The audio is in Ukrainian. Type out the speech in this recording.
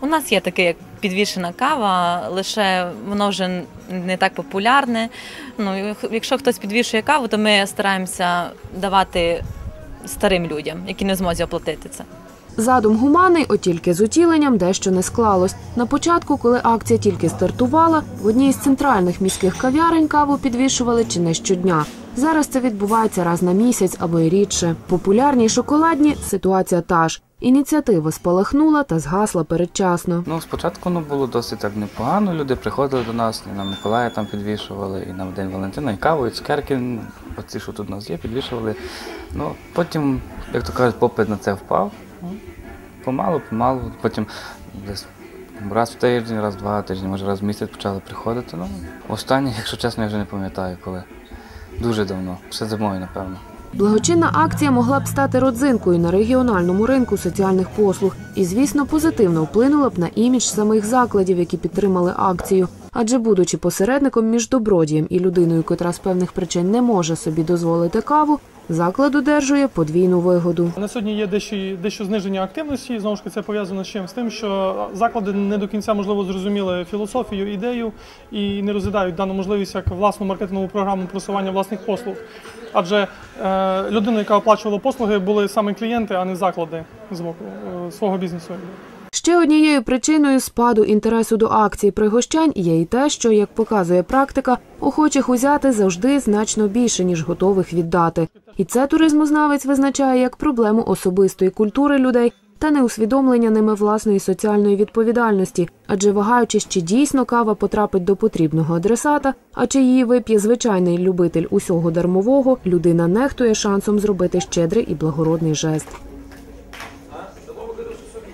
У нас є таке, як підвішена кава, лише воно вже не так популярне. Ну, якщо хтось підвішує каву, то ми стараємося давати старим людям, які не змозі оплатити це. Задум гуманий, от тільки з утіленням дещо не склалось. На початку, коли акція тільки стартувала, в одній з центральних міських кав'ярень каву підвішували чи не щодня. Зараз це відбувається раз на місяць або й рідше. Популярні шоколадні ситуація та ж. Ініціатива спалахнула та згасла передчасно. Ну, спочатку ну, було досить так непогано. Люди приходили до нас, і на Миколая там підвішували, і на День Валентина, і каву, і цукерки, ну, оці, що тут у нас є, підвішували. Ну, потім, як то кажуть, попит на це впав. Ну, Помалу, помалу. Потім десь раз в тиждень, раз в два тижні, може раз в місяць почали приходити. Ну, останнє, якщо чесно, я вже не пам'ятаю коли. Дуже давно, ще зимою, напевно. Благочинна акція могла б стати родзинкою на регіональному ринку соціальних послуг і, звісно, позитивно вплинула б на імідж самих закладів, які підтримали акцію. Адже, будучи посередником між добродієм і людиною, котра з певних причин не може собі дозволити каву, заклад одержує подвійну вигоду. На сьогодні є дещо, дещо зниження активності. Знову ж це пов'язано з чим? З тим, що заклади не до кінця можливо зрозуміли філософію, ідею і не розглядають дану можливість як власну маркетингову програму просування власних послуг. Адже е, людина, яка оплачувала послуги, були саме клієнти, а не заклади з боку е, свого бізнесу. Ще однією причиною спаду інтересу до акцій пригощань є і те, що, як показує практика, охочих узяти завжди значно більше, ніж готових віддати. І це туризмознавець визначає як проблему особистої культури людей та неусвідомлення ними власної соціальної відповідальності, адже вагаючись, чи дійсно кава потрапить до потрібного адресата, а чи її вип'є звичайний любитель усього дармового, людина нехтує шансом зробити щедрий і благородний жест.